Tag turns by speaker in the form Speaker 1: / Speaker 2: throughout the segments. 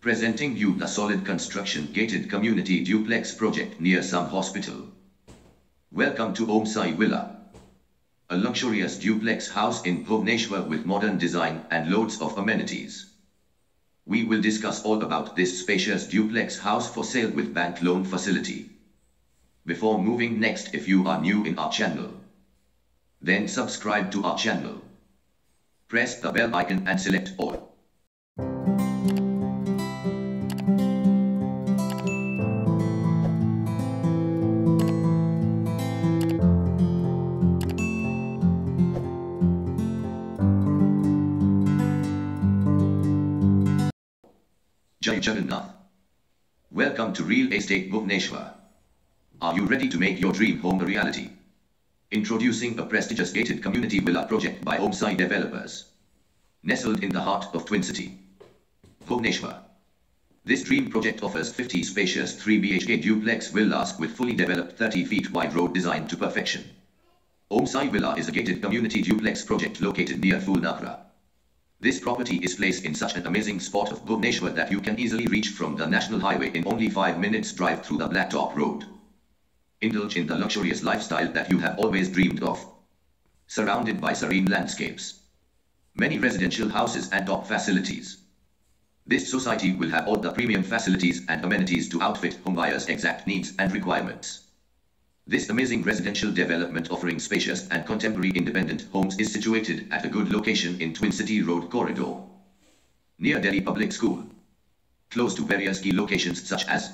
Speaker 1: Presenting you the solid construction gated community duplex project near SUM hospital. Welcome to Om Sai Villa. A luxurious duplex house in Bhubaneswar with modern design and loads of amenities. We will discuss all about this spacious duplex house for sale with bank loan facility. Before moving next if you are new in our channel, then subscribe to our channel. Press the bell icon and select all. Jai Jagannath. Welcome to Real Estate Bhubaneswar. Are you ready to make your dream home a reality? Introducing a prestigious gated community villa project by Omsai Developers. Nestled in the heart of Twin City. Bhubaneswar. This dream project offers 50 spacious 3 BHK duplex villas with fully developed 30 feet wide road design to perfection. Omsai Villa is a gated community duplex project located near Phulnakhara. This property is placed in such an amazing spot of Bhubaneswar that you can easily reach from the national highway in only 5 minutes drive through the Blacktop Road. Indulge in the luxurious lifestyle that you have always dreamed of. Surrounded by serene landscapes. Many residential houses and top facilities. This society will have all the premium facilities and amenities to outfit homebuyers' exact needs and requirements. This amazing residential development offering spacious and contemporary independent homes is situated at a good location in Twin City Road Corridor. Near Delhi Public School. Close to various key locations such as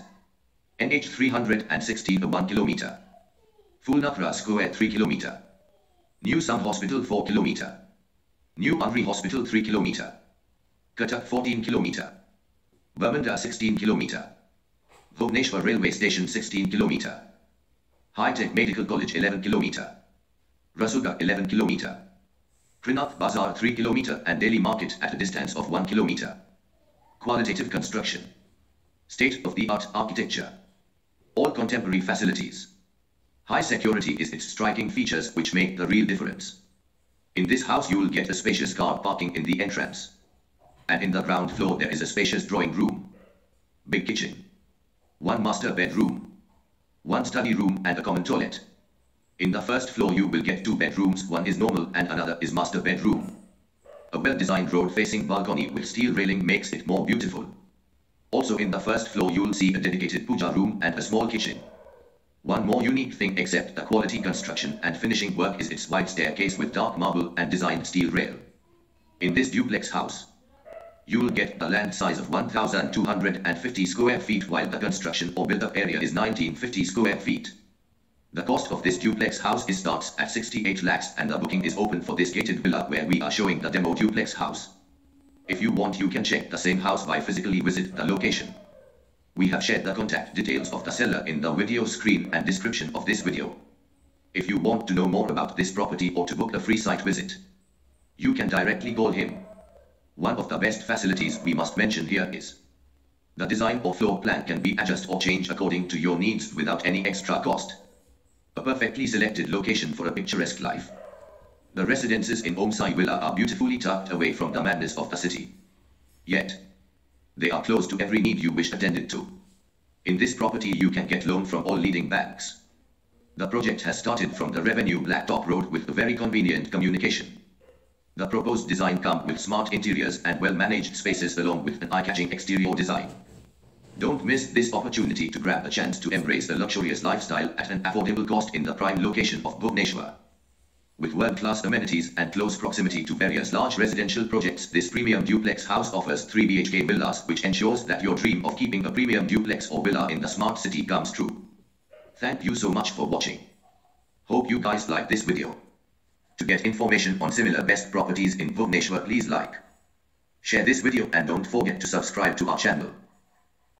Speaker 1: NH 360 1 km. Phulnakhara Square 3 km. New SUM Hospital 4 km. New Andhri Hospital 3 km. Cuttack 14 km. Baramunda 16 km. Bhubaneswar Railway Station 16 km. High-Tech Medical College 11 km. Rasulgarh 11 km. Trinath Bazaar 3 km and Delhi Market at a distance of 1 km. Qualitative construction. State-of-the-art architecture. All contemporary facilities. High security is its striking features which make the real difference. In this house you will get a spacious car parking in the entrance. And in the ground floor there is a spacious drawing room. Big kitchen. One master bedroom one study room and a common toilet. In the first floor you will get two bedrooms, one is normal and another is master bedroom. A well-designed road-facing balcony with steel railing makes it more beautiful. Also in the first floor you'll see a dedicated puja room and a small kitchen. One more unique thing except the quality construction and finishing work is its wide staircase with dark marble and designed steel rail. In this duplex house, You'll get the land size of 1250 square feet while the construction or build-up area is 1950 square feet. The cost of this duplex house is starts at 68 lakhs and the booking is open for this gated villa where we are showing the demo duplex house. If you want you can check the same house by physically visit the location. We have shared the contact details of the seller in the video screen and description of this video. If you want to know more about this property or to book a free site visit, you can directly call him. One of the best facilities we must mention here is the design or floor plan can be adjusted or changed according to your needs without any extra cost. A perfectly selected location for a picturesque life. The residences in Omsai Villa are beautifully tucked away from the madness of the city. Yet, they are close to every need you wish attended to. In this property you can get loan from all leading banks. The project has started from the Revenue Blacktop Road with a very convenient communication. The proposed design comes with smart interiors and well-managed spaces along with an eye-catching exterior design. Don't miss this opportunity to grab a chance to embrace the luxurious lifestyle at an affordable cost in the prime location of Bhubaneswar. With world-class amenities and close proximity to various large residential projects, this premium duplex house offers 3 BHK villas which ensures that your dream of keeping a premium duplex or villa in the smart city comes true. Thank you so much for watching. Hope you guys like this video. To get information on similar best properties in Bhubaneswar please like, share this video and don't forget to subscribe to our channel.